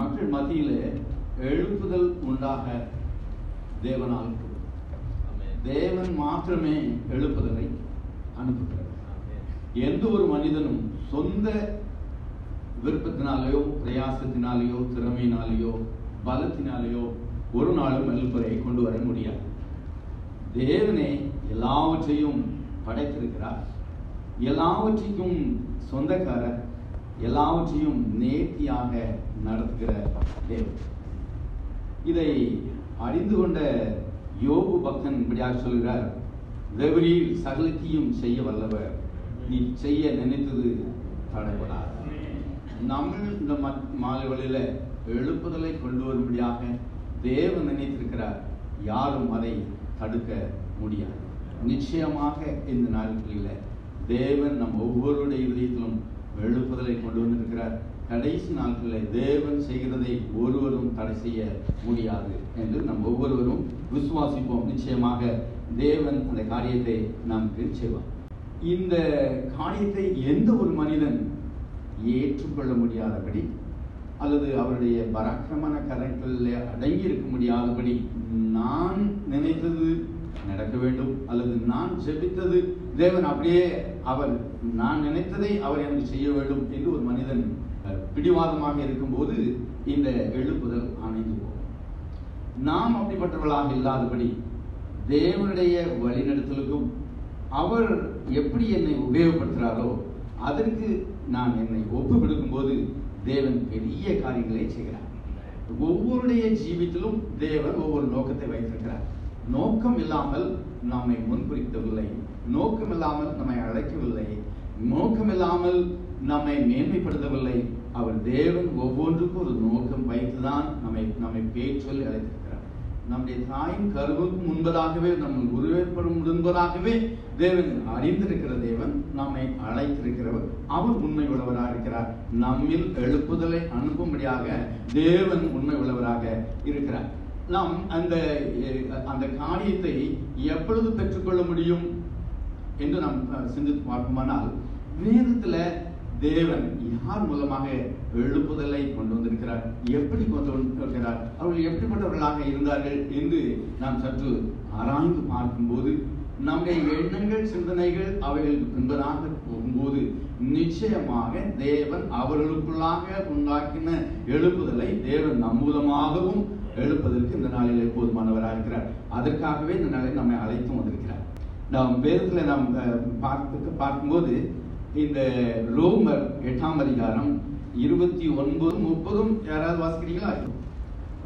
மக்கள் மத்தியிலே எழுப்புதல் உண்டாக தேவனால் தேவன் மாத்திரமே எழுப்புதலை அனுப்புகிறார். எந்த ஒரு மனிதனும் சொந்த விருப்பத்தினாலேயோ பிரயாசத்தினாலேயோ திறமையினாலேயோ பலத்தினாலேயோ ஒரு நாளும் எழுப்புரை கொண்டு வர முடியாது. தேவனே எல்லாவற்றையும் படைத்திருக்கிறார். எல்லாவற்றையும் சொந்தக்காரர் எல்லாவற்றையும் நேர்த்தியாக நடத்துகிற தேவன். இதை அறிந்து கொண்ட யோபு பக்தன் இப்படியாக சொல்கிறார் தேவரீர் சகலத்தையும் செய்ய வல்லவர். நீ செய்ய நினைத்தது தடைபடாது. நம்ம இந்த ம- மாலை வேளையில எழுப்புதலை கொண்டு வரும்படியாக தேவன் நினைத்திருக்கிறார். யாரும் அதை தடுக்க முடியாது. நிச்சயமாக இந்த நாட்களில் தேவன் நம் ஒவ்வொருடைய இதயத்திலும் எழுப்புதலை கொண்டு வந்திருக்கிறார். கடைசி நாட்களில் தேவன் செய்கிறதை ஒருவரும் தடை செய்ய முடியாது என்று நம் ஒவ்வொருவரும் விசுவாசிப்போம். நிச்சயமாக தேவன் அந்த காரியத்தை நமக்கு செய்வார். இந்த காரியத்தை எந்த ஒரு மனிதன் ஏற்றுக்கொள்ள முடியாதபடி அல்லது அவருடைய பராக்கிரமான கரங்களில் அடங்கி இருக்க முடியாதபடி நான் நினைத்தது நடக்க வேண்டும் அல்லது நான் ஜெபித்தது தேவன் அப்படியே அவர் நான் நினைத்ததை அவர் எனக்கு செய்ய வேண்டும் என்று ஒரு மனிதன் பிடிவாதமாக இருக்கும்போது இந்த எழுப்புதல் அணைந்து போகும். நாம் அப்படிப்பட்டவர்களாக இல்லாதபடி தேவனுடைய வழிநடத்தலுக்கும் அவர் எப்படி என்னை உபயோகப்படுத்துகிறாரோ அதற்கு நான் என்னை ஒப்பு கொடுக்கும்போது தேவன் பெரிய காரியங்களை செய்கிறார். ஒவ்வொருடைய ஜீவித்திலும் தேவன் ஒவ்வொரு நோக்கத்தை வைத்திருக்கிறார். நோக்கம் இல்லாமல் நம்மை முன்குறிக்கவில்லை. நோக்கம் இல்லாமல் நம்மை அழைக்கவில்லை. நோக்கம் இல்லாமல் நம்மை மேன்மைப்படுத்தவில்லை. அவர் தேவன் ஒவ்வொன்றுக்கும் ஒரு நோக்கம் வைத்துதான் நம்மை நம்மை பேர் சொல்லி அழைத்திருக்கிறார். நம்முடைய தாயின் கருவுக்கு முன்பதாகவே நம்ம உருவேற்படும் முன்பதாகவே தேவன் அறிந்திருக்கிற தேவன் நம்மை அழைத்திருக்கிறவர். அவர் உண்மை உள்ளவராக இருக்கிறார். நம்மில் எழுப்புதலை அனுப்பும்படியாக தேவன் உண்மை உள்ளவராக இருக்கிறார். நாம் அந்த அந்த காரியத்தை எப்பொழுது பெற்றுக்கொள்ள முடியும்? என்று நாம் சிந்தித்து பார்ப்போமானால் வேதத்துல தேவன் யார் மூலமாக எழுப்புதலை கொண்டு வந்திருக்கிறார்? எப்படி கொண்டு வந்திருக்கிறார்? அவர்கள் எப்படிப்பட்டவர்களாக இருந்தார்கள் என்று நாம் சற்று ஆராய்ந்து பார்க்கும்போது நம்முடைய எண்ணங்கள் சிந்தனைகள் அவைகளுக்கு பின்பதாக போகும்போது நிச்சயமாக தேவன் அவர்களுக்குள்ளாக உண்டாக்கின எழுப்புதலை தேவன் நம் மூலமாகவும் எழுப்பதற்கு இந்த நாளிலே போதுமானவராக இருக்கிறார். அதற்காகவே இந்த நாளில் நம்மை அழைத்தும் வந்திருக்கிறார். நாம் வேதத்தில் நாம் பார்த்து பார்க்கும்போது இந்த ரோமர் எட்டாம் அதிகாரம் இருபத்தி ஒன்பது முப்பதும் யாராவது வாசிக்கிறீங்களா?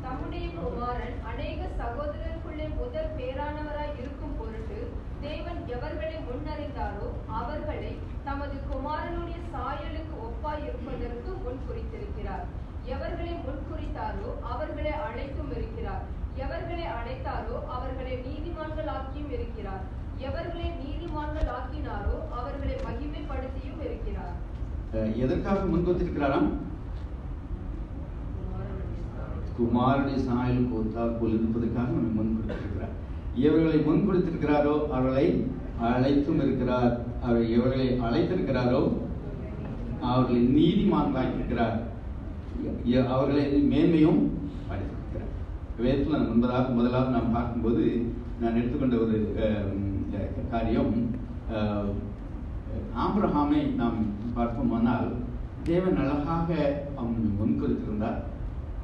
தம்முடைய குமாரன் அநேக சகோதரருக்குள்ளே முதல் பேரானவராய் இருக்கும் பொருட்டு தேவன் எவர்களை முன்னறிந்தாரோ அவர்களை தமது குமாரனுடைய சாயலுக்கு ஒப்பாய் இருப்பதற்கு முன் குறித்திருக்கிறார் எவர்களை முன் குறித்தாரோ அவர்களை அழைத்தும் இருக்கிறார். எவர்களை அழைத்தாரோ அவர்களை நீதிமான்களாக்கியும் இருக்கிறார். எவர்களை நீதிமான்கள் ஆக்கினாரோ அவர்களை மகிமைப்படுத்தியும் இருக்கிறார். எதற்காக முன்வந்திருக்கிறாராம் குமாரனை சாயல் கோத்தா போல் இருப்பதற்காக நம்மை முன் இவர்களை முன்படுத்திருக்கிறாரோ அவர்களை அழைத்தும் இருக்கிறார். அவர் இவர்களை அழைத்திருக்கிறாரோ அவர்களை நீதிமான்களாக்கியிருக்கிறார். அவர்களை மேன்மையும் படித்திருக்கிறார். வேதத்தில் நான் முன்பதாக முதலாக நாம் பார்க்கும்போது நான் எடுத்துக்கொண்ட ஒரு அஹ், காரியம் ஆம்பிரஹாமை ஆபிரகாமை நாம் பார்ப்போமானால் தேவன் அழகாக அவன் முன்கொடுத்திருந்தார்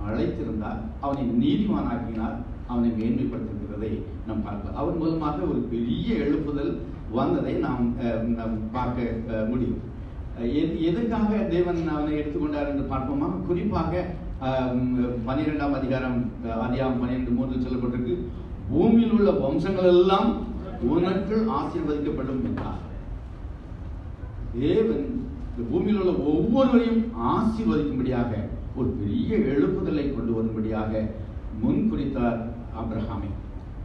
அழைத்திருந்தார் அவனை நீதிமானாக்கினார் அவனை மேன்மைப்படுத்துகிறதை நாம் பார்க்கலாம். அவர் மூலமாக ஒரு பெரிய எழுப்புதல் வந்ததை நாம் நாம் பார்க்க முடியும். எது எதற்காக தேவன் அவனை எடுத்துக்கொண்டார் என்று பார்ப்போமா? குறிப்பாக பன்னிரெண்டாம் அதிகாரம் அதிகாரம் பன்னிரெண்டு மூன்று சொல்லப்பட்டிருக்கு. பூமியில் உள்ள வம்சங்கள் எல்லாம் உனக்குள் ஆசீர்வதிக்கப்படும் என்றார். தேவன் இந்த பூமியில் உள்ள ஒவ்வொருவரையும் ஆசீர்வதிக்கும்படியாக ஒரு பெரிய எழுப்புதலை கொண்டு வரும்படியாக முன் குறித்தார்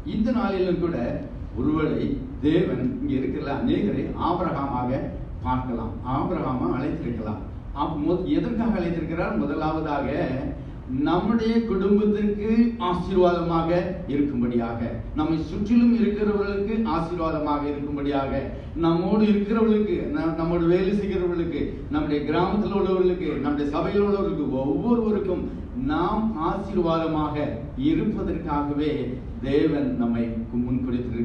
இந்த நாளிலும் கூட ஒருவேளை தேவன் இங்கே இருக்கிற அநேகரை ஆபிரகாமாக பார்க்கலாம் ஆபரகமாக அழைத்திருக்கலாம். அப்ப எதற்காக அழைத்திருக்கிறார்? முதலாவதாக நம்முடைய குடும்பத்திற்கு ஆசீர்வாதமாக இருக்கும்படியாக நம்மை சுற்றிலும் இருக்கிறவர்களுக்கு ஆசீர்வாதமாக இருக்கும்படியாக நம்மோடு இருக்கிறவர்களுக்கு நம்மோடு வேலை செய்கிறவர்களுக்கு நம்முடைய கிராமத்தில் உள்ளவர்களுக்கு நம்முடைய சபையில் உள்ளவர்களுக்கு ஒவ்வொருவருக்கும் நாம் ஆசீர்வாதமாக இருப்பதற்காகவே தேவன் நம்மை முன் கொடுத்திரு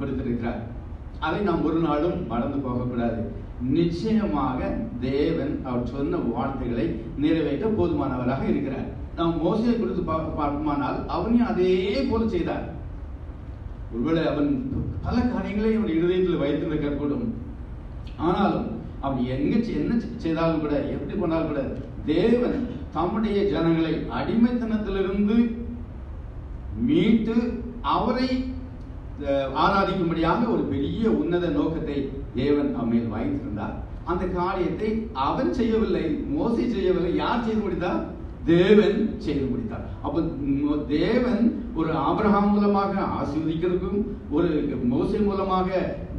கொடுத்திருக்கிறார் அதை நாம் ஒரு நாளும் மறந்து போகக்கூடாது. நிச்சயமாக தேவன் அவர் சொன்ன வார்த்தைகளை நிறைவேற்ற போதுமானவராக இருக்கிறார். நாம் மோசையை கொடுத்து பார்க்குமானால் அவனையும் அதே போல செய்தார். ஒருவேளை அவன் பல காரியங்களை அவன் இருதயத்தில் வைத்திருக்க கூடும். ஆனாலும் அவன் எங்க என்ன செய்தாலும் கூட எப்படி பண்ணாலும் கூட தேவன் தம்முடைய ஜனங்களை அடிமைத்தனத்திலிருந்து மீட்டு அவரை ஆராதிக்கும்படியாக ஒரு பெரிய உன்னத நோக்கத்தை தேவன் அம்மேல் வாய்ந்திருந்தார் அந்த காரியத்தை அவன் செய்யவில்லை மோசி செய்யவில்லை யார் செய்து முடித்தார்? தேவன் செய்து முடித்தார். அப்ப தேவன் ஒரு ஆபிரகாம் மூலமாக ஆசீர்வதிக்கிறதுக்கும் ஒரு மோசை மூலமாக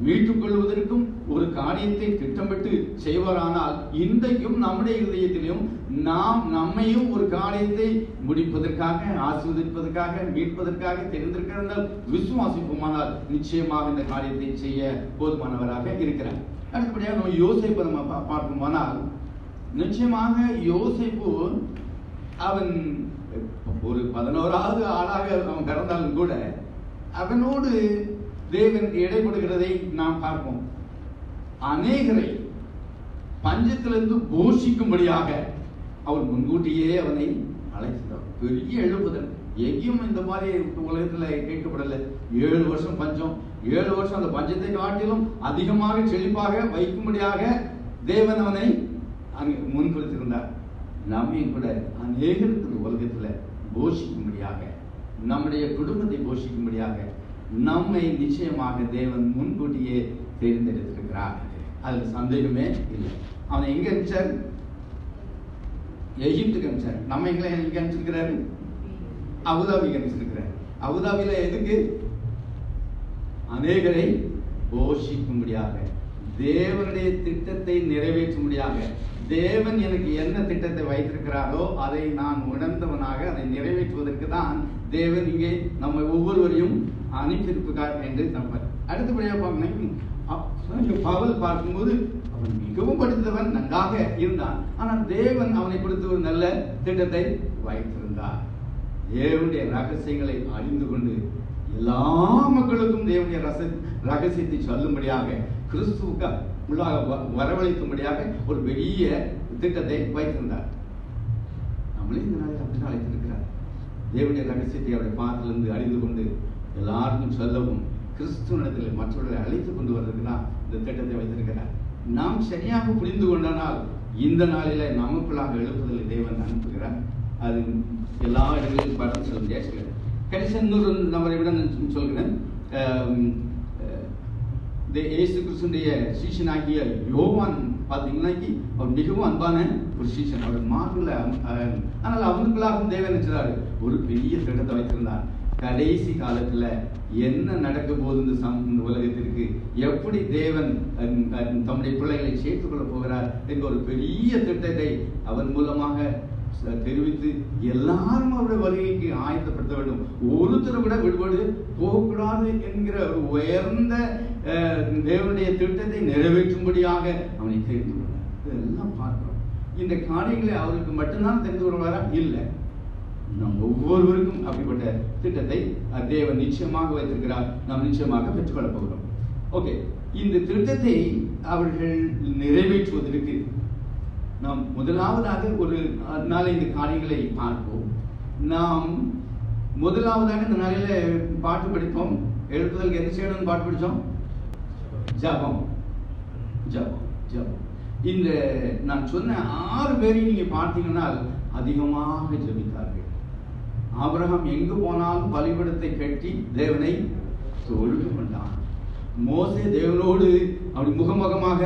மீட்டுக் கொள்வதற்கும் ஒரு காரியத்தை திட்டமிட்டு செய்வாரானால் இன்றைக்கும் நம்முடைய இருதயத்திலும் நாம் நம்மையும் ஒரு காரியத்தை முடிப்பதற்காக ஆசிர்வதிப்பதற்காக மீட்பதற்காக தெரிந்திருக்கிறார்கள் விசுவாசிப்போமானால் நிச்சயமாக இந்த காரியத்தை செய்ய போதுமானவராக இருக்கிறார். அடுத்தபடியாக நம்ம யோசிப்பை நம்ம பா- நிச்சயமாக யோசிப்பு அவன் ஒரு பதினோராவது ஆளாக அவன் கடந்தாலும் கூட அவனோடு தேவன் இடைப்படுகிறதை நாம் பார்ப்போம். அநேகரை பஞ்சத்திலிருந்து போஷிக்கும்படியாக அவன் முன்கூட்டியே அவனை அழைச்சிட்டான் பெரிய எழுப்புதல் எங்கேயும் இந்த மாதிரி உலகத்துல கேட்கப்படல. ஏழு வருஷம் பஞ்சம். ஏழு வருஷம் அந்த பஞ்சத்தை காட்டிலும் அதிகமாக செழிப்பாக வைக்கும்படியாக தேவன் அவனை அங்கே முன்குறித்திருந்தார் நம்மையும் கூட அநேகருக்கு இந்த உலகத்துல போஷிக்கும்படியாக நம்முடைய குடும்பத்தை போஷிக்கும்படியாக நம்மை நிச்சயமாக தேவன் முன்கூட்டியே தேர்ந்தெடுத்திருக்கிறார். அதில் சந்தேகமே இல்லை. அவனை எங்க அனுப்பிச்சார்? எகிப்துக்கு அனுப்பிச்சார் நம்ம எங்களை எங்க அனுப்பிச்சிருக்கிறாரு அபுதாபிக்கு அனுப்பிச்சிருக்கிறார் அபுதாபியில எதுக்கு? அநேகரை போஷிக்கும்படியாக தேவனுடைய திட்டத்தை நிறைவேற்றும்படியாக. தேவன் எனக்கு என்ன திட்டத்தை வைத்திருக்கிறாரோ அதை நான் உணர்ந்தவனாக அதை நிறைவேற்றுவதற்கு தான் தேவன் இங்கே நம்ம ஒவ்வொருவரையும் அனுப்பியிருப்பார் என்று நம்பர் அடுத்தபடியாக பார்க்கணும். அப்~ பார்க்கும்போது அவன் மிகவும் படித்தவன் நன்றாக இருந்தான் ஆனால் தேவன் அவனை கொடுத்து ஒரு நல்ல திட்டத்தை வைத்திருந்தார். தேவனுடைய ரகசியங்களை அறிந்து கொண்டு எல்லா மக்களுக்கும் தேவனுடைய ரச ரகசியத்தை சொல்லும்படியாக கிறிஸ்துவுக்கு உள்ளாக வ- வரவழைக்கும்படியாக ஒரு பெரிய திட்டத்தை வைத்திருந்தார். நம்மளே இந்த நாளில் அப்படிதான் அழைத்திருக்கிறார். தேவனுடைய ரகசியத்தை அவருடைய பாத்திலிருந்து அறிந்து கொண்டு எல்லாருக்கும் சொல்லவும் கிறிஸ்துவனத்தில் மற்றவர்களை அழைத்து கொண்டு வர்றதுக்கு தான் இந்த திட்டத்தை வைத்திருக்கிறார். நாம் சரியாக புரிந்து கொண்டனால் இந்த நாளில நமக்குள்ளாக எழுப்புதலை தேவன் அனுப்புகிறார். அது எல்லா இடங்களிலும் படம் சொல்ல முடியாது. கடைசி இன்னொரு நபரை விட நான் சொல்கிறேன். ஆம், அஹ், இயேசு கிறிஸ்துடைய சீஷனாகிய யோவான் பார்த்தீங்கன்னாக்கி அவர் மிகவும் அன்பான ஒரு சீஷன் அவர் மார்பில் ஆனால் அவனுக்குள்ளாக தேவன் நினைச்சாரு ஒரு பெரிய திட்டத்தை வைத்திருந்தார். கடைசி காலத்துல என்ன நடக்க போகுது இந்த சம் இந்த உலகத்திற்கு? எப்படி தேவன் தம்முடைய பிள்ளைகளை சேர்த்துக் கொள்ள போகிறார் என்ற ஒரு பெரிய திட்டத்தை அவன் மூலமாக தெரிவித்து எல்லாரும் அவருடைய வருகைக்கு ஆயத்தப்படுத்த வேண்டும். ஒருத்தர் கூட விடுபடு போகக்கூடாது என்கிற ஒரு உயர்ந்த தேவனுடைய திட்டத்தை நிறைவேற்றும்படியாக அவனை தெரிந்து கொண்டார். இதெல்லாம் பார்க்கிறோம். இந்த காரியங்களை அவருக்கு மட்டும்தான் தெரிந்து கொள்வாரா? இல்லை. நம் ஒவ்வொருவருக்கும் அப்படிப்பட்ட திட்டத்தை தேவன் நிச்சயமாக வைத்திருக்கிறார். நாம் நிச்சயமாக பெற்றுக்கொள்ளப் போகிறோம். ஓகே இந்த திட்டத்தை அவர்கள் நிறைவேற்றுவதற்கு நாம் முதலாவதாக ஒரு நாலஞ்சு நாலைந்து காரியங்களை பார்ப்போம். நாம் முதலாவதாக இந்த நாளையில பாட்டு படிப்போம் எழுப்புதலுக்கு என்ன செய்யணும்னு பாட்டு படித்தோம்? ஜபம். ஜபம். ஜபம். இந்த நான் சொன்ன ஆறு பேரையும் நீங்க பார்த்தீங்கன்னா அதிகமாக ஜெபித்தார்கள் ஆபிரகாம் எங்கு போனாலும் பலிபடத்தை கட்டி தேவனை தொழுது கொண்டான். மோசே தேவனோடு அப்படி முகமுகமாக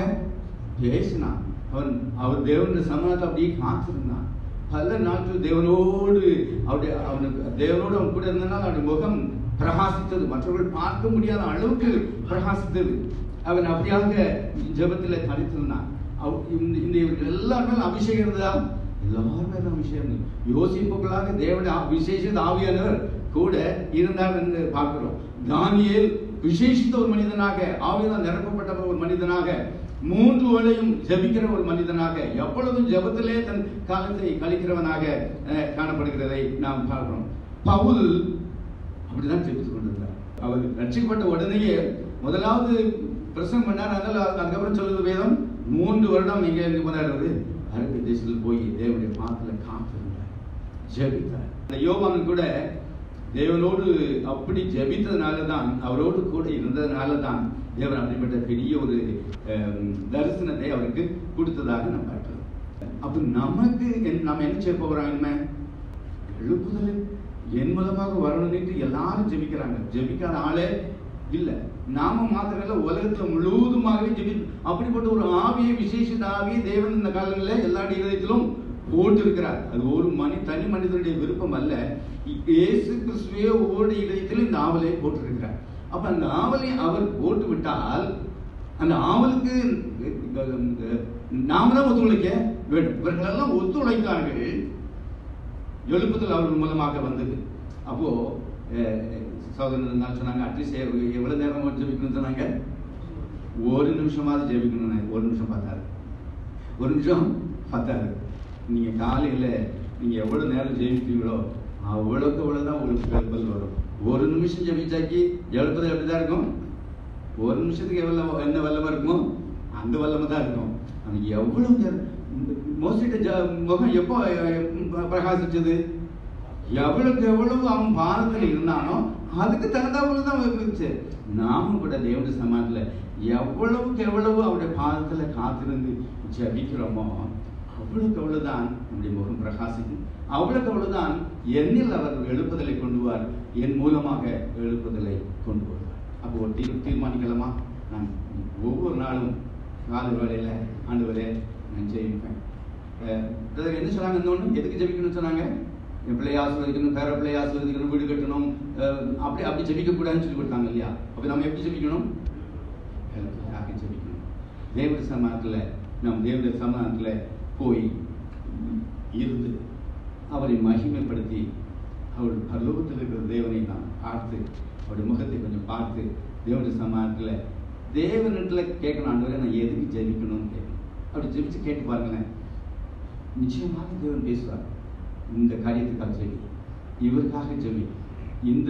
பேசினான். அவன் அவர் தேவனுடைய சமூகத்தை அப்படியே காத்திருந்தான். பல நாட்கள் தேவனோடு அவருடைய அவனுக்கு தேவனோடு அவன் கூட இருந்தனால் அவனுடைய முகம் பிரகாசித்தது. மற்றவர்கள் பார்க்க முடியாத அளவுக்கு பிரகாசித்தது. அவன் அப்படியாக ஜெபத்தில் தனித்திருந்தான் அவ்- இந்த இந்த இவர்கள் எல்லாருமே அபிஷேகம் இருந்ததா எல்லாருமே விஷயம். யோசிப்புகளாக தேவனுடைய விசேஷ ஆவியானவர் கூட இருந்தார் என்று பார்க்கிறோம். தானியல் விசேஷித்த ஒரு மனிதனாக ஆவியால் நிரப்பப்பட்ட ஒரு மனிதனாக மூன்று வேளையும் ஜெபிக்கிற ஒரு மனிதனாக எப்பொழுதும் ஜபத்திலே தன் காலத்தை கழிக்கிறவனாக காணப்படுகிறதை நாம் பார்க்கிறோம். பவுல் அப்படிதான் ஜெபித்துக் கொண்டிருந்தார் அவர் ரட்சிக்கப்பட்ட உடனேயே முதலாவது பிரசங்கம் பண்ணார். அதனால அதுக்கப்புறம் சொல்லுது வேதம். மூன்று வருடம் நீங்க எங்க கொண்டாடுறது அரபி தேசத்தில் போய் தேவனுடைய பாத்துல காத்திருந்தார். ஜெபித்தார். அந்த யோவான் கூட தேவனோடு அப்படி ஜெபித்ததுனால தான் அவரோடு கூட இருந்ததுனால தான் தேவன் அப்படிப்பட்ட பெரிய ஒரு தரிசனத்தை அவருக்கு கொடுத்ததாக நம்ம பார்க்கிறோம். அப்போ நமக்கு நம்ம என்ன செய்ய போகிறோம் என்ன எழுப்புதல். என் மூலமாக வரணும்னு எல்லாரும் ஜெபிக்கிறாங்க. ஜெபிக்காத ஆளே இல்லை நாம மாத்திரம் இல்லை உலகத்துல முழுவதுமாகவே ஜெபி அப்படிப்பட்ட ஒரு ஆவியை விசேஷித்த ஆவியை தேவன் இந்த காலங்களில் எல்லா இதயத்திலும் போட்டிருக்கிறார் அது ஒரு மனி தனி மனிதனுடைய விருப்பம் அல்ல. இயேசு கிறிஸ்துவே ஒவ்வொரு இதயத்திலும் இந்த ஆவலை போட்டிருக்கிறார் அப்ப அந்த ஆவலை அவர் போட்டு விட்டால் அந்த ஆவலுக்கு நாம தான் ஒத்துழைக்க வேண்டும். இவர்களெல்லாம் ஒத்துழைத்தார்கள் எழுப்புதல் அவர்கள் மூலமாக வந்தது. அப்போ அஹ், இருந்தாலும் சொன்னாங்க அட்லீஸ்ட் எவ்வளோ நேரம் ஜெபிக்கணும்னு சொன்னாங்க? ஒரு நிமிஷமாவது ஜெபிக்கணும் ஒரு நிமிஷம் பார்த்தாரு. ஒரு நிமிஷம் பார்த்தாரு. நீங்கள் காலையில் நீங்கள் எவ்வளோ நேரம் ஜெயிப்பீங்களோ அவ்வளோக்கு அவ்வளோ தான் உங்களுக்கு எழுப்பல் வரும். ஒரு நிமிஷம் ஜெபிச்சாக்கி எழுப்பது எப்படி தான் இருக்கும்? ஒரு நிமிஷத்துக்கு எவ்வளோ என்ன வல்லமாக இருக்கும் அந்த வல்லமை தான் இருக்கும். ஆனால் எவ்வளோ நேரம் மோசிட்ட முகம் எப்போ பிரகாசிச்சது? எவ்வளவுக்கு எவ்வளவு அவன் பாரத்தில் இருந்தானோ அதுக்கு தகுந்தாப்புல தான் இருந்துச்சு நாமும் கூட தேவனுடைய சமாதில எவ்வளவுக்கு எவ்வளவு அவருடைய பாதத்தில் காத்திருந்து ஜபிக்கிறோமோ அவ்வளவுக்கு அவ்வளவுதான் நம்முடைய முகம் பிரகாசிக்கும். அவ்வளவுக்கு அவ்வளவுதான் என்னில் அவர் எழுப்புதலை கொண்டு என் மூலமாக எழுப்புதலை கொண்டு வருவார் அப்போ ஒரு தீர் தீர்மானிக்கலாமா? நான் ஒவ்வொரு நாளும் காலை ஆண்டு ஆண்டவரே நான் ஜெயிப்பேன். என்ன சொன்னாங்க இன்னொன்று எதுக்கு ஜெபிக்கணும்னு சொன்னாங்க? பிள்ளையை ஆசீர்வதிக்கணும் பேர பிள்ளையை ஆசீர்வதிக்கணும் வீடு கட்டணும் அப்படி அப்படி ஜெபிக்கக்கூடாதுன்னு சொல்லி கொடுத்தாங்க இல்லையா? அப்போ நம்ம எப்படி ஜெபிக்கணும்? யாருக்கு ஜெபிக்கணும். தேவடைய சமாதத்தில் நம் தேவடைய சமாதத்தில் போய் இருந்து அவரை மகிமைப்படுத்தி அவர் பரலோகத்தில் இருக்கிற தேவனை நான் பார்த்து அவருடைய முகத்தை கொஞ்சம் பார்த்து தேவனுடைய சமாதத்தில் தேவனிடத்தில் கேட்கணும் ஆண்டவரே நான் எதுக்கு ஜெபிக்கணும்னு கேட்கணும்? அப்படி ஜெபிச்சு கேட்டு பாருங்களேன். நிச்சயமாக தேவன் பேசுவார். இந்த காரியத்துக்காக ஜெபி இவருக்காக ஜெபி இந்த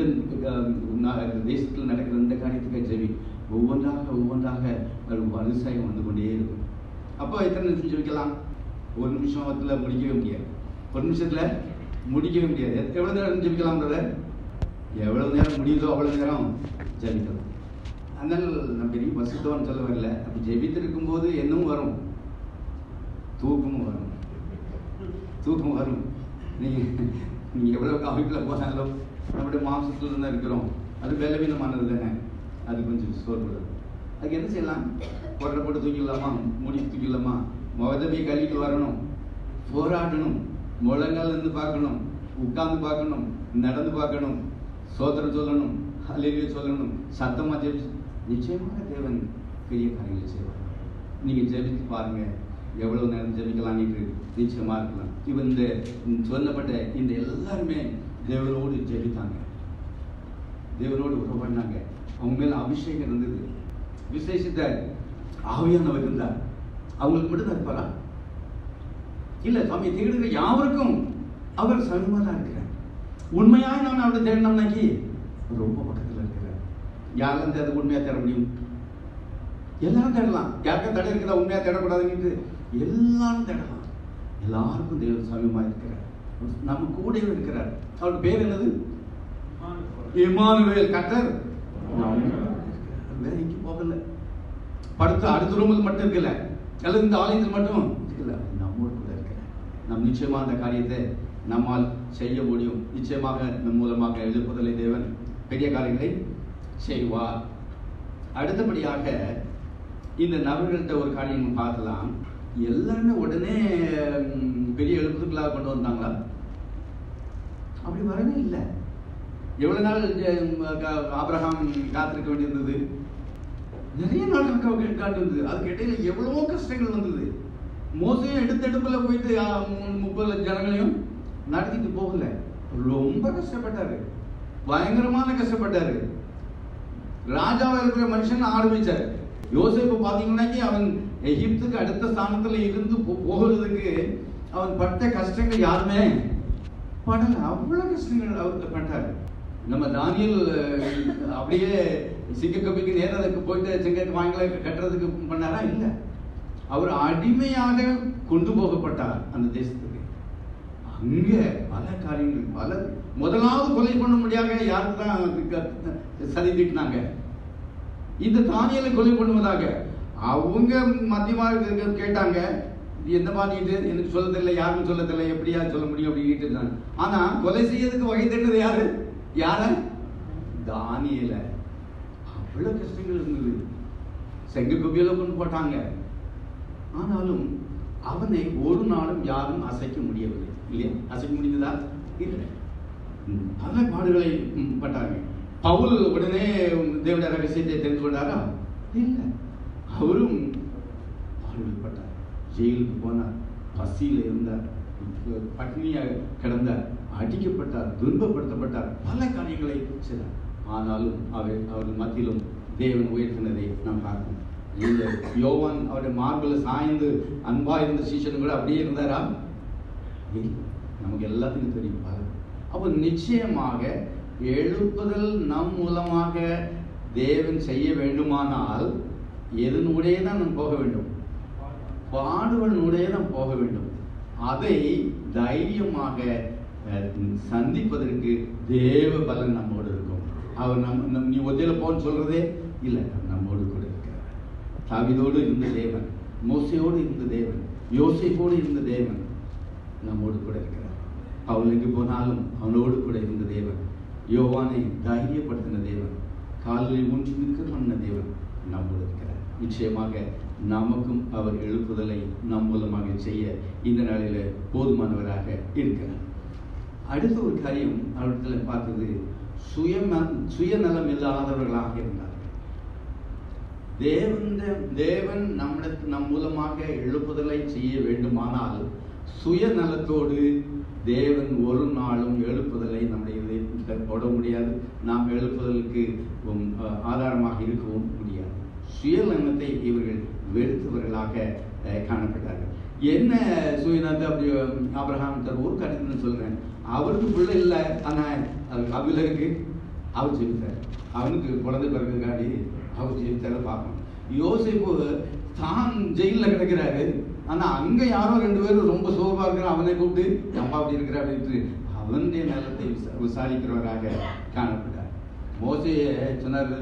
தேசத்தில் நடக்கிற இந்த காரியத்துக்காக ஜெபி ஒவ்வொன்றாக ஒவ்வொன்றாக அது வந்து கொண்டே இருக்கும். அப்போ எத்தனை நிமிஷம் ஜெபிக்கலாம்? ஒரு நிமிஷத்தில் முடிக்கவே முடியாது. ஒரு நிமிஷத்தில் முடிக்கவே முடியாது. எவ்வளோ நேரம் ஜெபிக்கலாம் brother? எவ்வளவு நேரம் முடியுதோ அவ்வளோ நேரம் ஜெபிக்கலாம். அதனால் நான் பெரிய வசித்தவன் சொல்ல வரல. அப்படி ஜெபித்திருக்கும் போது என்னவும் வரும். தூக்கமும் வரும். தூக்கம் வரும். நீங்கள் நீங்கள் எவ்வளோ அமைப்பில் போனாலும் நம்முடைய மாம்சத்தில் தான் இருக்கிறோம். அது பலவீனமானது தானே. அது கொஞ்சம் சோர்வு அதுக்கு என்ன செய்யலாம்? கொட்டை போட்டு தூக்கிடலாமா? முடி தூக்கிடலாமா? முதவே கழிட்டு வரணும். போராடணும். முழங்கால் இருந்து பார்க்கணும். உட்கார்ந்து பார்க்கணும். நடந்து பார்க்கணும். சோதனை சொல்லணும். அலையிலே சொல்லணும். சத்தமாக ஜெபிச்சு. நிச்சயமாக தேவன் பெரிய காரியங்களை செய்வார். நீங்கள் ஜெபித்து பாருங்கள் எவ்வளவு நேரம் ஜெபிக்கலாம்னு நிச்சயமா இருக்கலாம். இவன் இந்த சொல்லப்பட்ட இந்த எல்லாருமே தேவனோடு ஜெபித்தாங்க. தேவனோடு உறவாடினாங்க அவங்க மேல அபிஷேகம் இருந்தது. விசேஷித்த ஆவியானவர் இருந்தார். அவங்களுக்கு மட்டும் தான் இருப்பாரா இல்ல சுவாமி தேடுகிற யாவருக்கும் அவர் சமீபமா தான் இருக்கிறார். உண்மையாக நான் அவரை தேடினோம்னாக்கி ரொம்ப பக்கத்தில் இருக்கிறார். யாரெல்லாம் தேட உண்மையா தேட முடியும்? எல்லாரும் தேடலாம். யாருக்கும் தடை இருக்குதா? உண்மையா தேடக்கூடாதுன்னு எல்லாரும் தேடலாம். எல்லாருக்கும் தேவ சமீபமா இருக்கிறார் நம்ம கூடவே இருக்கிறார். அவருக்கு பேர் என்னது? இமானுவேல். கத்தர் வேற எங்கேயும் போகல. படுத்து அடுத்த ரூமில் மட்டும் இருக்கல. அல்லது இந்த ஆலயத்தில் மட்டும் இருக்கல. நம்மோடு கூட இருக்கிறார். நம் நிச்சயமா அந்த காரியத்தை நம்மால் செய்ய முடியும். நிச்சயமாக நம் மூலமாக எழுப்புதலை தேவன் பெரிய காரியங்களை செய்வார். அடுத்தபடியாக இந்த நபர்கள்ட்ட ஒரு காரியம் நம்ம பார்க்கலாம். எல்லாருமே உடனே பெரிய எழுப்புதலாக கொண்டு வந்தாங்களா? அப்படி வரவே இல்லை. எவ்வளவு நாள் ஆபிரகாம் காத்திருக்க வேண்டியிருந்தது? நிறைய நாள் காட்டிருந்தது அதுக்கு இடையில எவ்வளவோ கஷ்டங்கள் வந்தது. மோசையும் எடுத்தெடுப்புல போயிட்டு முப்பது ஜனங்களையும் நடத்திட்டு போகல. ரொம்ப கஷ்டப்பட்டாரு. பயங்கரமான கஷ்டப்பட்டாரு. ராஜாவா இருக்கிற மனுஷன் ஆரம்பிச்சாரு. யோசிப்பு பாத்தீங்கன்னாக்கி அவன் எகிப்துக்கு அடுத்த ஸ்தானத்துல இருந்து போ- போகிறதுக்கு அவன் பட்ட கஷ்டங்கள் யாருமே படல. அவ்வளவு கஷ்டங்கள் அவர் பட்டாரு. நம்ம தானியல் அப்படியே சிங்க நேரம் அதுக்கு போயிட்டு சிங்கக்கு வாங்கல கட்டுறதுக்கு பண்ணாரா? இல்ல. அவர் அடிமையாக கொண்டு போகப்பட்டார் அந்த தேசத்துக்கு. அங்க பல காரியங்கள் பல முதலாவது கொலை பண்ண முடியாத யாருக்கு தான் சதி திட்டினாங்க? இந்த தானியலை கொலை பண்ணுவதாக அவங்க மத்தியமாக கேட்டாங்க இது என்ன பண்ணிட்டு எனக்கு சொல்ல தெரியல யாருக்கும் சொல்ல தெரியல எப்படியா சொல்ல முடியும் அப்படின்னு இருந்தாங்க. ஆனா கொலை செய்யறதுக்கு வகை தேட்டது யாரு? யார? தானியல. அவ்வளவு கஷ்டங்கள் இருந்தது. செங்க குப்பியில கொண்டு போட்டாங்க. ஆனாலும் அவனை ஒரு நாளும் யாரும் அசைக்க முடியவில்லை. இல்லையா? அசைக்க முடிந்ததா? இல்லை. பல பாடுகளை பட்டாங்க. பவுல் உடனே தேவடைய ரகசியத்தை தெரிந்து கொண்டாரா? இல்லை. அவரும் பாடுகள் ஜெயிலுக்கு போனார். பசியில் இருந்தார். பட்னியாக கிடந்தார். அடிக்கப்பட்டார். துன்பப்படுத்தப்பட்டார். பல காரியங்களை செய்தார். ஆனாலும் அவர் அவர்கள் மத்தியிலும் தேவன் உயர்த்தினதை நாம் பார்க்கணும் இந்த யோவான் அவருடைய மார்பில் சாய்ந்து அன்பா இருந்த சீசன் கூட அப்படியே இருந்தாரா? நமக்கு எல்லாத்துக்கும் தெரியும். அப்போ நிச்சயமாக எழுப்புதல் நம் மூலமாக தேவன் செய்ய வேண்டுமானால் எதனுடைய தான் நாம் போக வேண்டும்? பாடுவனுடைய நாம் போக வேண்டும். அதை தைரியமாக சந்திப்பதற்கு தேவ பலன் நம்மோடு இருக்கும். அவர் நம் நம் நீ ஒத்தையில் போன்னு சொல்றதே இல்லை நம்மோடு கூட இருக்கிறார் தாவிதோடு இருந்த தேவன் மோசையோடு இருந்த தேவன் யோசிப்போடு இருந்த தேவன் நம்மோடு கூட இருக்கிறார் அவளுக்கு போனாலும் அவனோடு கூட இருந்த தேவன் யோவானை தைரியப்படுத்தின தேவன் காலில் ஊன்றி நிற்க பண்ண தேவன் நம்மோடு இருக்கிறார் நிச்சயமாக நமக்கும் அவர் எழுப்புதலை நம் மூலமாக செய்ய இந்த நாளில் போதுமானவராக இருக்கிறார். அடுத்த ஒரு காரியம் அவரிடத்தில் பார்த்தது சுயம சுயநலம் இல்லாதவர்களாக இருந்தார்கள். தேவன் தேவன் நம்மிடத்து நம் மூலமாக எழுப்புதலை செய்ய வேண்டுமானால் சுயநலத்தோடு தேவன் ஒரு நாளும் எழுப்புதலை நம்முடைய போட முடியாது. நாம் எழுப்புதலுக்கு ஆதாரமாக இருக்கவும் முடியாது. சுயநலத்தை இவர்கள் வெறுத்தவர்களாக காணப்பட்டார்கள். என்ன சுயநலத்தை அப்படி அப்ரஹாம் தர் ஒரு கருத்துன்னு சொல்கிறேன் அவருக்கு பிள்ளை இல்லை ஆனா அபிலருக்கு அவர் ஜெயித்தார் அவனுக்கு குழந்தை பிறகுக்காண்டி அவர் ஜெயித்தார பார்க்கணும். யோசிப்பு தான் ஜெயிலில் கிடக்கிறாரு. ஆனால் அங்கே யாரோ ரெண்டு பேரும் ரொம்ப சோர்வாக இருக்கிற அவனை கூப்பிட்டு அம்மா அப்படி இருக்கிற அப்படின்ட்டு அவனுடைய நலத்தை விசா- விசாரிக்கிறவராக காணப்பட்டார். மோசையை சொன்னார்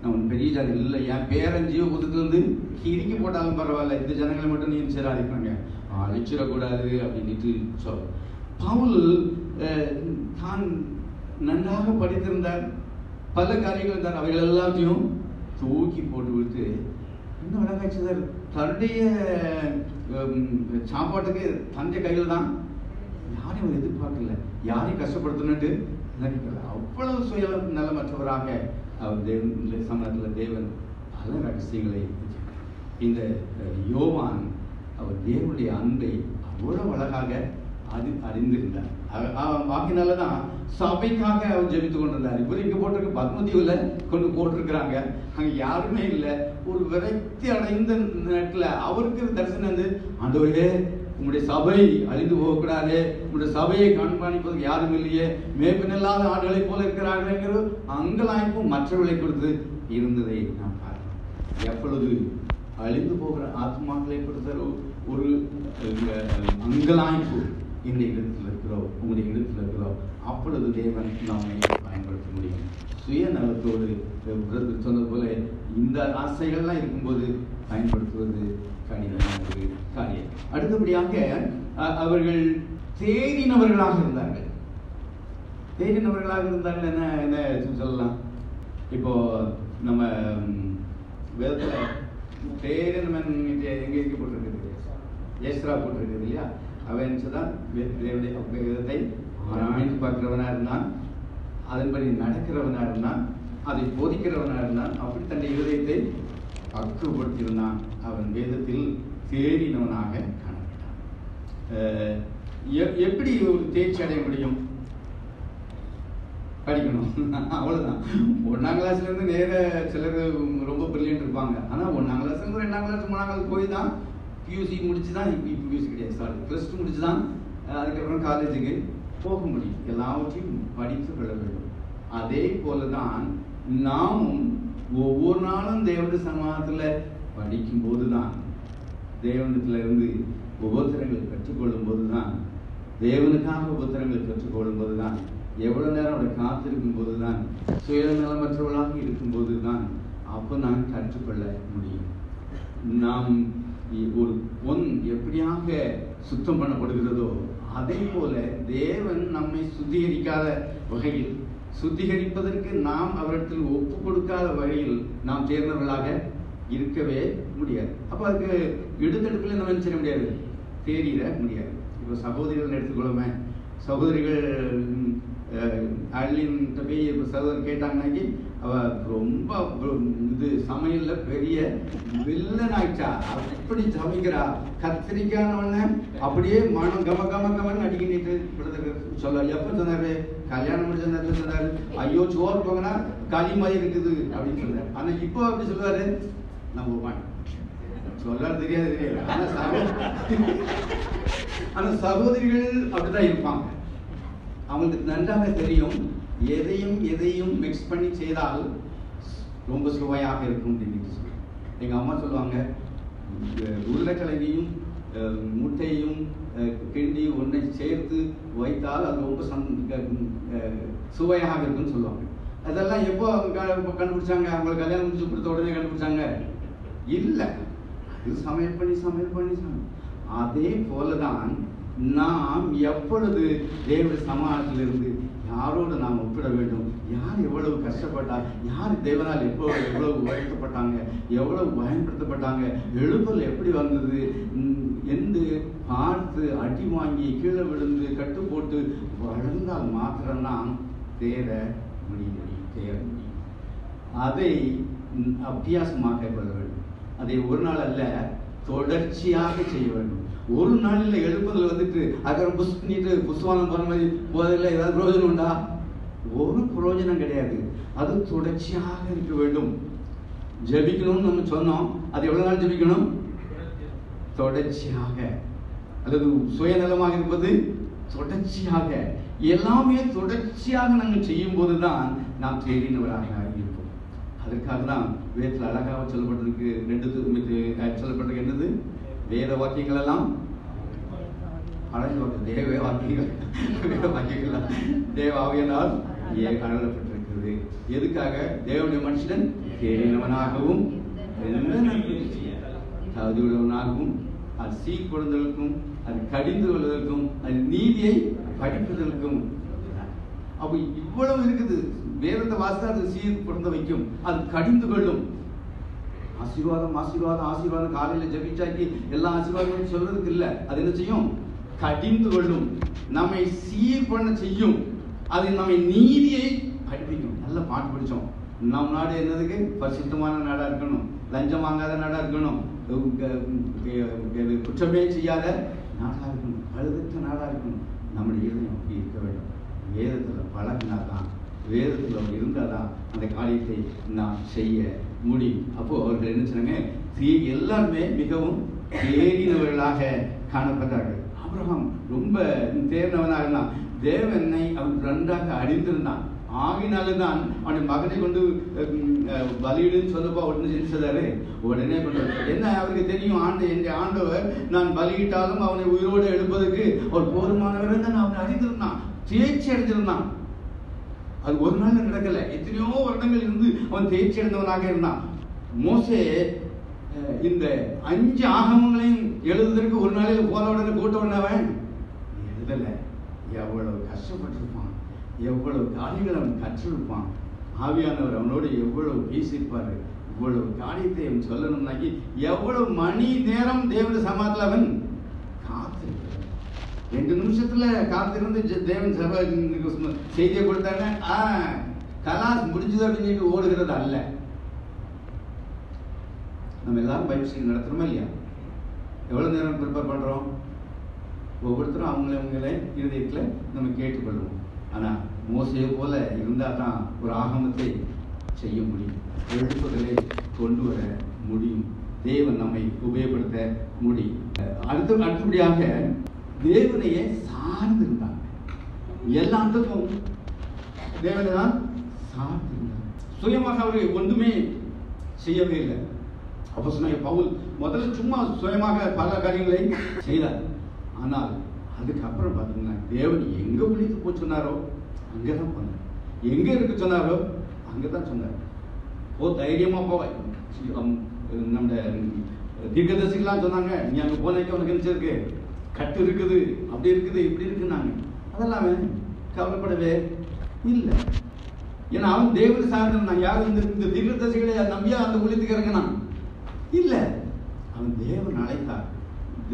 நான் உன் பெரிய ஜாதி இல்லை. என் பேரன் ஜீவ வந்து இறுக்கி போட்டாலும் பரவாயில்ல. இந்த ஜனங்களை மட்டும் நீ சிறாரிக்கிறாங்க அழிச்சிடக்கூடாது அப்படின்ட்டு சொல் பவுல் தான் நன்றாக படித்திருந்தார். பல காரியங்கள் இருந்தார். அவைகள் எல்லாத்தையும் தூக்கி போட்டு விட்டு இன்னும் அழகாச்சுதார் தன்னுடைய சாப்பாட்டுக்கு தந்தை கையில் தான் யாரையும் அவர் எதிர்பார்க்கல. யாரையும் கஷ்டப்படுத்தணுட்டு நினைக்கல. அவ்வளவு சுய நலமற்றவராக அவர் தேவன் சமயத்தில் தேவன் பல ரகசியங்களை இந்த யோவான் அவர் தேவனுடைய அன்பை அவ்வளவு அழகாக அறி அறிந்திருந்தார். அவ- வாக்கினால தான் சபைக்காக அவர் ஜெபித்து கொண்டிருந்தார். இவர் இங்கே போட்டிருக்க பத்மதீவில் கொண்டு போட்டிருக்கிறாங்க. அங்கே யாருமே இல்லை. ஒரு விரக்தி அடைந்த நேரத்தில் அவருக்கு தரிசனம் வந்து ஆண்டவரே உங்களுடைய சபை அழிந்து போகக்கூடாது. உங்களுடைய சபையை கண்காணிப்பதற்கு யாரும் இல்லையே. மேப்பினில்லாத ஆடுகளைப் போல இருக்கிறார்கள்ங்கிற அங்கலாய்ப்பும் மற்றவர்களை கொடுத்து இருந்ததை நான் பார்க்கிறேன் எப்பொழுது அழிந்து போகிற ஆத்மாக்களை கொடுத்த ஒரு அங்கலாய்ப்பு இந்த இடத்தில் இருக்கிறோம் உங்களுடைய இடத்தில் இருக்கிறோம் அப்பொழுது தேவன் நம்மை பயன்படுத்த முடியும். சுயநலத்தோடு அஹ், சொன்னது போல இந்த ஆசைகள்லாம் இருக்கும்போது பயன்படுத்துவது கடினமான ஒரு காரியம். அடுத்தபடியாக அவர்கள் தேறினவர்களாக இருந்தார்கள். தேறினவர்களாக இருந்தார்கள் என்ன என்ன சொல்லலாம்? இப்போ நம்ம வேதத்தில் தேரினவன் எங்கே எங்க போட்டிருக்குது ஏஸ்ரா போட்டிருக்குது இல்லையா? அவன் தான் வேதத்தை ஆராய்ந்து பார்க்குறவனாக இருந்தான் அதன்படி நடக்கிறவனா இருந்தான் அதை போதிக்கிறவனா இருந்தான் அப்படி தன் இருதயத்தை பக்குவப்படுத்தியிருந்தான் அவன் வேதத்தில் தேறினவனாக காணப்பட்டான். எப்படி ஒரு தேர்ச்சி அடைய முடியும்? படிக்கணும். அவ்வளோதான் ஒன்றாம் கிளாஸ்ல இருந்து நேர சிலர் ரொம்ப பிரில்லியன்ட் இருப்பாங்க. ஆனால் ஒன்றாம் கிளாஸ்லேருந்து ரெண்டாம் கிளாஸ் மூணாம் கிளாஸ் போய் தான் பியூசி முடிச்சு தான் இப்போ பியூசி கிடையாது. சாரி ப்ளஸ் டூ முடிச்சு தான் அதுக்கப்புறம் காலேஜுக்கு போக முடியும். எல்லாவற்றையும் படித்து கொள்ள வேண்டும். அதே போல தான் நாமும் ஒவ்வொரு நாளும் தேவனுடைய சமாதத்துல படிக்கும் போது தான் தேவனத்துல இருந்து உபத்திரங்களை கற்றுக்கொள்ளும் போது தான் தேவனுக்காக உபத்திரங்களை கற்றுக்கொள்ளும் போது தான் எவ்வளவு நேரம் அவளை காத்திருக்கும் போது தான் சுயநலமற்றவர்களாக இருக்கும் போது தான் அப்போ நான் கற்றுக்கொள்ள முடியும். நாம் ஒரு பொன் எப்படியாக சுத்தம் பண்ணப்படுகிறதோ அதே போல தேவன் நம்மை சுத்திகரிக்காத வகையில் சுத்திகரிப்பதற்கு நாம் அவரிடத்தில் ஒப்பு கொடுக்காத வழியில் நாம் சேர்ந்தவர்களாக இருக்கவே முடியாது. அப்ப அதுக்கு எடுத்தெடுப்புல நம்ம என்ன செய்ய முடியாது? தேடிட முடியாது. இப்போ சகோதரிகள் எடுத்துக்கொள்ளுமே? சகோதரிகள் ம், போய் இப்போ சகோதரர் கேட்டாங்கன்னாக்கி அவ ரொம்ப இது சமையல்ல பெரிய வில்லன் ஆயிட்டா அப்படி சமைக்கிறா. கத்திரிக்கான உடனே அப்படியே மனம் கம கம கமன்னு அடிக்கிட்டு சொல்ல எப்ப சொன்னாரு? கல்யாணம் முடிச்ச நேரத்தில் சொன்னாரு. ஐயோ சோறு போங்கன்னா களி மாதிரி இருக்குது அப்படின்னு சொன்னாரு. ஆனா இப்போ அப்படி சொல்லுவாரு நம்ம போவான் சொல்லாரு தெரியாது தெரியாது. ஆனா சகோ- ஆனா சகோதரிகள் அப்படிதான் இருப்பாங்க. அவங்களுக்கு நன்றாக தெரியும். எதையும் எதையும் மிக்ஸ் பண்ணி செய்தால் ரொம்ப சுவையாக இருக்கும் அப்படின்னு சொல்லி எங்கள் அம்மா சொல்லுவாங்க உருளைக்கிழங்கையும் முட்டையும் கிண்டி ஒன்றை சேர்த்து வைத்தால் அது ரொம்ப சந்- சுவையாக இருக்கும்னு சொல்லுவாங்க. அதெல்லாம் எப்போ அவங்க கண்டுபிடிச்சாங்க? அவங்களுக்கு கல்யாணம் முடிச்சு கொடுத்த உடனே கண்டுபிடிச்சாங்க? இல்லை. அது சமையல் பண்ணி சமையல் பண்ணி சமையல். அதே போலதான் நாம் எப்பொழுது தேவ சமாளத்திலிருந்து யாரோடு நாம் ஒப்பிட வேண்டும்? யார் எவ்வளவு கஷ்டப்பட்டார்? யார் தேவனால் எப்போ எவ்வளவு உயர்த்தப்பட்டாங்க எவ்வளவு பயன்படுத்தப்பட்டாங்க? எழுப்பல் எப்படி வந்தது? எந்து என்று பார்த்து அடி வாங்கி கீழே விழுந்து கட்டு போட்டு வளர்ந்தால் மாத்திரம்தான் தேர முடியும். தேர முடியும். அதை ம், அபியாசமாக கொள்ள வேண்டும். அதை ஒரு நாள் அல்ல தொடர்ச்சியாக செய்ய வேண்டும். ஒரு நாளில் எழுப்புதல் வந்துட்டு அக்கறை புஷ் பண்ணிட்டு புஷ்வானம் போன மாதிரி போதில் ஏதாவது பிரயோஜனம் உண்டா? ஒரு பிரயோஜனம் கிடையாது. அது தொடர்ச்சியாக இருக்க வேண்டும். ஜெபிக்கணும்னு நம்ம சொன்னோம். அது எவ்வளவு நாள் ஜெபிக்கணும்? தொடர்ச்சியாக. அல்லது சுயநலமாக இருப்பது தொடர்ச்சியாக. எல்லாமே தொடர்ச்சியாக நாங்கள் செய்யும் போது தான் நாம் தேடினவராக இருப்போம். அதற்காக தான் வேதத்தில் அழகாக சொல்லப்பட்டிருக்கு. ரெண்டு சொல்லப்பட்டிருக்கு என்னது? வேத வாக்கியங்கள் எல்லாம். அழகு வாக்கு தேவ வாக்கியங்கள் வாக்கியங்கள் எல்லாம் தேவ ஆவியனால் ஏ அழகப்பட்டிருக்கிறது எதுக்காக? தேவனுடைய மனுஷன் தேடினவனாகவும் தகுதி உள்ளவனாகவும் அது சீர்படுதலுக்கும் அது கடிந்து கொள்வதற்கும் அது நீதியை படிப்பதற்கும். அப்போ இவ்வளவு இருக்குது. வேதத்தை வாசித்தா அது சீர்படுத்த வைக்கும். அது கடிந்து கொள்ளும். ஆசீர்வாதம் ஆசீர்வாதம் ஆசீர்வாதம். காலையில் ஜெபிச்சாக்கி எல்லா ஆசீர்வாதமும் சொல்றதுக்கு இல்லை. அது என்ன செய்யும்? கடிந்து கொள்ளும் நம்மை சீர் பண்ண செய்யும் அது நம்மை நீதியை படிப்பிக்கும் நல்ல பாட்டு படித்தோம். நம் நாடு என்னதுக்கு? பரிசுத்தமான நாடாக இருக்கணும். லஞ்சம் வாங்காத நாடாக இருக்கணும். குற்றமே செய்யாத நாடாக இருக்கணும். அழுதற்ற நாடாக இருக்கணும். நம்முடைய இதயம் அப்படி இருக்க வேண்டும். வேதத்துல பழகினாதான் இருந்தால் தான் அந்த காரியத்தை நாம் செய்ய முடியும். அப்போது அவர்கள் என்ன சொன்னாங்க? தீ- எல்லாருமே மிகவும் தேறினவர்களாக காணப்பட்டார்கள். ஆப்ரஹாம் ரொம்ப தேர்ந்தவனாக இருந்தான் தேவனை அவன் ரெண்டாக அறிந்திருந்தான். ஆகினால்தான் அவனுடைய மகனை கொண்டு பலியிடுன்னு சொல்லப்பா உடனே செஞ்சாரு உடனே கொண்டு என்ன அவருக்கு தெரியும்? ஆண்டு என்ற ஆண்டவர் நான் பலியிட்டாலும் அவனை உயிரோடு எடுப்பதற்கு அவர் போதுமானவர் தான் அவனை அறிந்திருந்தான். தேர்ச்சி அடைந்திருந்தான். அது ஒரு நாள் நடக்கல. எத்தனையோ வருடங்கள் இருந்து அவன் தேர்ச்சி அடைந்தவனாக இருந்தான். மோசே இந்த அஞ்சு ஆகமங்களையும் எழுதுறதுக்கு ஒரு நாளில் போன உடனே போட்ட உடனே அவன்? எவ்வளவு கஷ்டப்பட்டிருப்பான். எவ்வளவு காரியங்களை அவன் கற்றிருப்பான். ஆவியானவர் அவனோடு எவ்வளவு பேசியிருப்பார். இவ்வளவு காரியத்தை அவன் சொல்லணும்னாக்கி எவ்வளவு மணி நேரம் தேவன சமாதத்தில் அவன் காத்திருக்கிறான். ரெண்டு நிமிஷத்தில் காத்திருந்து தேவன் சபா செய்தியை கொடுத்தானே? ஆ கலாஸ் முடிஞ்சது அப்படின்னு சொல்லிட்டு ஓடுகிறது அல்ல. நம்ம எல்லாரும் பைபிள் ஸ்டடி இல்லையா? எவ்வளோ நேரம் ப்ரிப்பேர் பண்ணுறோம் ஒவ்வொருத்தரும் அவங்கள அவங்களே நம்ம கேட்டுக்கொள்வோம். ஆனால் மோசையை போல இருந்தால் தான் ஒரு ஆகமத்தை செய்ய முடியும். எழுப்புகளை கொண்டு வர முடியும். தேவன் நம்மை உபயோகப்படுத்த முடியும். அடுத்த அடுத்தபடியாக தேவனையே சார்ந்திருந்தாங்க எல்லாத்துக்கும் தேவனை தான் சார்ந்திருந்தாங்க சுயமாக அவர்கள் ஒன்றுமே செய்யவே இல்லை. அப்போ பவுல் முதல்ல சும்மா சுயமாக பல காரியங்களை செய்தார். ஆனால் அதுக்கப்புறம் பார்த்தீங்கன்னா தேவன் எங்கே விழித்து போய் சொன்னாரோ அங்கே தான் போனார். எங்கே இருக்க சொன்னாரோ அங்கே தான் சொன்னார். போ தைரியமாக போ. நம்ம தீர்க்கதரிசிகளாம் சொன்னாங்க நீ அங்கே போனதுக்கு உனக்கு நினச்சிருக்கு கட்டு இருக்குது அப்படி இருக்குது இப்படி இருக்குன்னாங்க. அதெல்லாம் கவலைப்படவே இல்லை. ஏன்னா அவன் தேவனை நான் யார் இந்த இந்த தீர்க்கதரிசிகளை நம்பியா அந்த ஒழித்துக்கு நான் இல்லை அவன் தேவன் அழைத்தார்.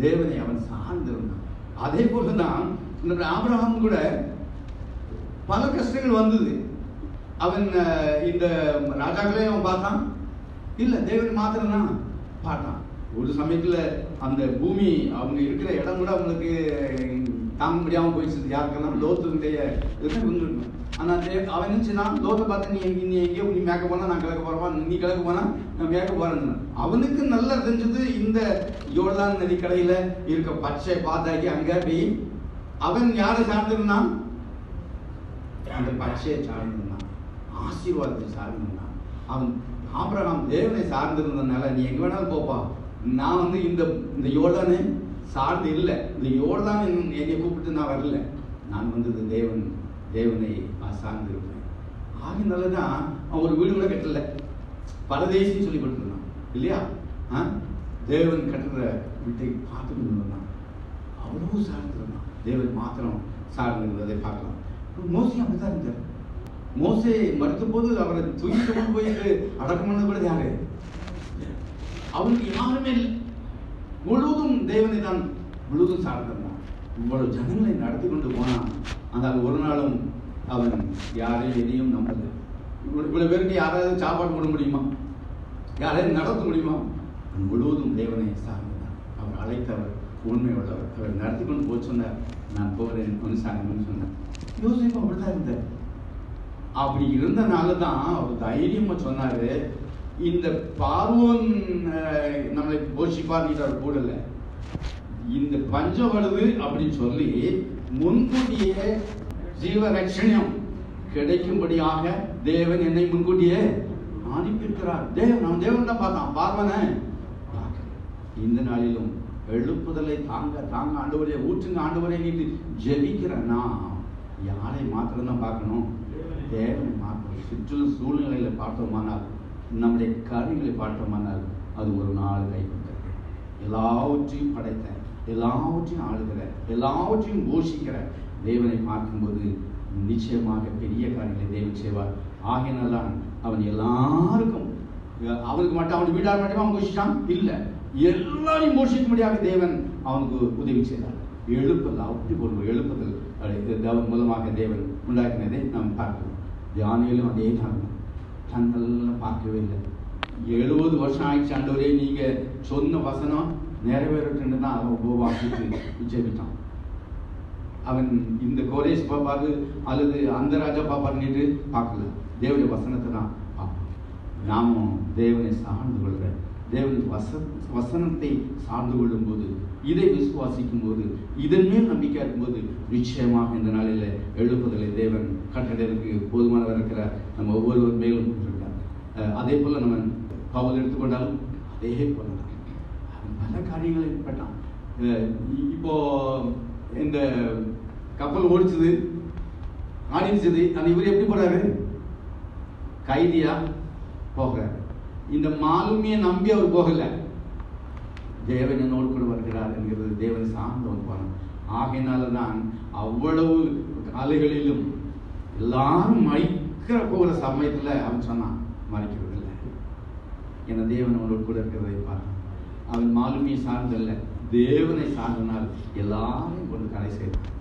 தேவனை அவன் சார்ந்திருந்தான். அதே போலதான் தான் ஆபிரகாம் கூட பல கஷ்டங்கள் வந்தது. அவன் இந்த ராஜாக்களையும் அவன் பார்த்தான்? இல்லை தேவன் மாத்திரம்தான் பார்த்தான். ஒரு சமயத்தில் அந்த பூமி அவங்க இருக்கிற இடம் கூட அவங்களுக்கு தாங்க முடியாமல் போயிடுச்சு யாருக்கெல்லாம் லோத்துடைய இருக்கு ஆனால் தே- அவன் நினைச்சுனா லோத்தை பார்த்து நீ எங்கே நீ எங்கேயோ நீ மேக்க போனால் நான் கிழக்கு போறவா நீ கிழக்கு போனால் நான் மேக்க போறேன்னு. அவனுக்கு நல்லா தெரிஞ்சது இந்த யோர்தான் நதி கடையில் இருக்க பச்சை பாத்தாக்கி அங்கே போய் அவன் யாரை சார்ந்திருந்தான்? அந்த பச்சையை சார்ந்திருந்தான். ஆசீர்வாதத்தை சார்ந்திருந்தான். அவன் ஆபிரகாம் தேவனை சார்ந்திருந்ததுனால நீ எங்கே வேணாலும் போப்பா. நான் வந்து இந்த இந்த யோர்தானு சார்ந்து இல்லை. இந்த யோர்தான் என்னை கூப்பிட்டு நான் வரல. நான் வந்தது தேவன் தேவனை நான் சார்ந்து இருப்பேன் ஆகினால தான் அவன் ஒரு வீடு கூட கட்டல. பரதேசின்னு சொல்லி கொடுத்துருந்தான். இல்லையா? ஆ? தேவன் கட்டுற வீட்டை பார்த்து கொண்டு வந்தான் சார்ந்திருந்தான் தேவன் மாத்திரம் சார்ந்திருந்ததை பார்க்கலாம். மோசி அப்படிதான் இருந்தார். மோசே மறுத்த போது அவரை தூக்கிட்டு கொண்டு போயிட்டு அடக்கம் பண்ணது கூட யாரு? அவனுக்கு யாருமே இல்லை. முழுவதும் தேவனை தான் முழுவதும் சார்ந்திருந்தான் இவ்வளவு ஜனங்களை நடத்தி கொண்டு போனான். ஆனால் ஒரு நாளும் அவன் யாரையும் எதையும் நம்பல. இவ்வளவு பேருக்கு யாராவது சாப்பாடு போட முடியுமா? யாரையும் நடத்த முடியுமா? அவன் முழுவதும் தேவனை சார்ந்ததான் அவர் அழைத்தவர் உண்மை உள்ளவர் அவர் நடத்தி கொண்டு போக சொன்னார். நான் போகிறேன் அனுசாரம்னு சொன்னார். யோசிப்பா அப்படிதான் இருந்தார். அப்படி இருந்தனால தான் அவர் தைரியமாக சொன்னார் இந்த பார்வோன் நம்மளை போஷிப்பார் அவர் கூடல இந்த பஞ்சம் அப்படின்னு சொல்லி முன்கூட்டியே ஜீவரட்சணியம் கிடைக்கும்படியாக தேவன் என்னை முன்கூட்டியே அனுப்பியிருக்கிறார் தேவன் நான் தேவன் தான் பார்த்தான். பார்வனை இந்த நாளிலும் எழுப்புதலை தாங்க தாங்க ஆண்டவரே ஊற்றுங்க ஆண்டவரே நீ ஜெபிக்கிற நான் யாரை மாத்திரம் தான் பார்க்கணும்? தேவனை மாத்திரம். சுற்றுலும் சூழ்நிலையில் பார்த்தோமானால் நம்முடைய காரியங்களை பார்த்தோமானால் அது ஒரு நாள் கை கொடுத்தது எல்லாவற்றையும் படைத்த எல்லாவற்றையும் ஆளுகிற எல்லாவற்றையும் போஷிக்கிற தேவனை பார்க்கும்போது நிச்சயமாக பெரிய காரியங்களை தேவன் செய்வார். ஆகினால்தான் அவன் எல்லாருக்கும் அவருக்கு அவனுக்கு மட்டும் அவன் வீடார் மட்டும் அவன் போஷிச்சான்? இல்லை. எல்லாரையும் போஷிக்கும்படியாக தேவன் அவனுக்கு உதவி செய்தார். எழுப்புதல் அப்படி போடுவோம். எழுப்பதில் மூலமாக தேவன் உண்டாக்கினதை நாம் பார்க்கிறோம். தியானியிலும் அதே தான் கண்ணெல்லாம் பார்க்கவே இல்லை. எழுபது வருஷம் ஆயிடுச்சு ஆண்டவரே நீங்க சொன்ன வசனம் நிறைவேறட்டுன்னு தான் அவன் உபவாசித்து ஜெபித்தான் அவன் இந்த கோரேஸ் பாப்பாரு அல்லது அந்த ராஜா பாப்பாருன்னுட்டு பார்க்கல. தேவனுடைய வசனத்தை தான் பார்ப்பான் நாமும் தேவனை சார்ந்து கொள்கிறேன் தேவன் வச வசனத்தை சார்ந்து கொள்ளும் போது இதை விசுவாசிக்கும் போது இதன் மேல் நம்பிக்கை இருக்கும்போது நிச்சயமாக இந்த நாளில் எழுப்புதலை தேவன் கட்டடத்திற்கு போதுமானவர் இருக்கிற நம்ம ஒவ்வொருவர் மேலும் இருக்கார் அதே போல் நம்ம பவுல் எடுத்துக்கொண்டாலும் அதே போல தான். பல காரியங்களை பட்டான் இப்போ இந்த கப்பல் ஓடிச்சது ஆடிச்சது அந்த இவர் எப்படி போறாரு? கைதியா போகிறார். இந்த மாலுமியை நம்பி அவர் போகல. தேவன் என்னோடு கூட வருகிறார் என்கிறது தேவன் சார்ந்தவன் போனான் ஆகையினால தான் அவ்வளவு காலைகளிலும் எல்லாரும் மறிக்கிற போகிற சமயத்தில் அவன் சொன்னான் மறிக்கிறது இல்லை என தேவன் அவனோடு கூட இருக்கிறதை பார்த்தான் அவன் மாலுமியை சார்ந்தல்ல தேவனை சார்ந்தனால் எல்லாரையும் கொண்டு கலை செய்தான்.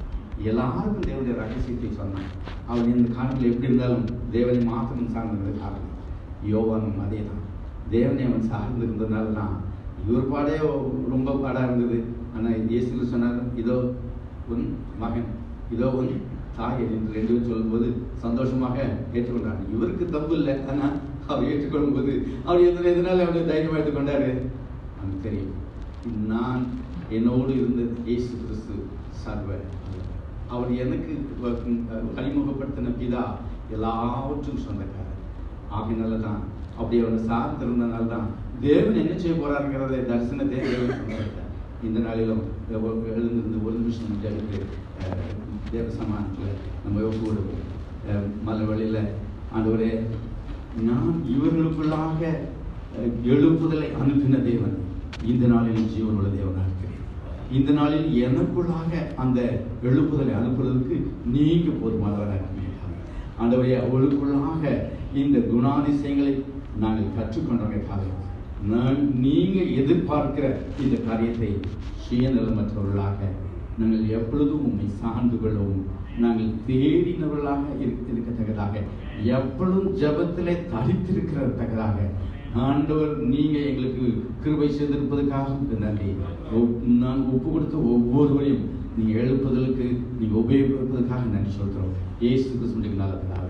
எல்லாருக்கும் தேவனுடைய ரகசியத்தை சொன்னான். அவன் இந்த காலத்தில் எப்படி இருந்தாலும் தேவனை மாத்திரம் சார்ந்தது காரணம் யோவானும் அதே தான் தேவனை அவன் சார்ந்து இருந்ததுனால தான். இவர் பாடே ரொம்ப பாடாக இருந்தது. ஆனால் இயேசு சொன்னார் இதோ உன் மகன் இதோ உன் தாய் என்று ரெண்டு பேரும் சொல்லும்போது சந்தோஷமாக ஏற்றுக்கொண்டார். இவருக்கு தப்பு இல்லை ஆனால் அவர் ஏற்றுக்கொள்ளும் போது அவர் எத்தனை எதனால அவர் தைரியமாக எடுத்துக்கொண்டாரு நமக்கு தெரியும். நான் என்னோடு இருந்த இயேசு கிறிஸ்து சர்வ அவர் எனக்கு அறிமுகப்படுத்தின பிதா எல்லாவற்றும் சொந்தக்காரர். ஆகினால தான் அப்படி அவனை சார்ந்திருந்தனால தான் தேவன் என்ன செய்ய போறாருங்கிறத தரிசனத்தை தேவன் இந்த நாளிலும் எழுந்திருந்து ஒரு நிமிஷம் நம்ம தேவ சமானத்தில் நம்ம ஒப்பு கொடுப்போம் மலை வழியில் ஆண்டவரே நான் இவர்களுக்குள்ளாக எழுப்புதலை அனுப்பின தேவன் இந்த நாளில் ஜீவனுள்ள தேவனாக இருக்கிறேன். இந்த நாளில் எனக்குள்ளாக அந்த எழுப்புதலை அனுப்புவதற்கு நீங்க போதுமானவராக இருக்கிறீர்கள். ஆண்டவரே அவளுக்குள்ளாக இந்த குணாதிசயங்களை நாங்கள் கற்றுக்கொண்டவர்களுக்காக நான் நீங்கள் எதிர்பார்க்கிற இந்த காரியத்தை சுயநலமற்றவர்களாக நாங்கள் எப்பொழுதும் உண்மை சார்ந்து கொள்ளவும் நாங்கள் தேடினவர்களாக இருக்கத்தக்கதாக எப்பொழுதும் ஜெபத்திலே தரித்திருக்கிறதற்காக ஆண்டவர் நீங்கள் எங்களுக்கு கிருபை செய்திருப்பதற்காக நன்றி. ஒப்- நான் ஒப்பு கொடுத்த ஒவ்வொருவரையும் நீங்கள் எழுப்புதலுக்கு நீங்கள் உபயோகிப்பதற்காக நன்றி சொல்கிறோம் ஏசு கிறிஸ்துவின் நல்லதாக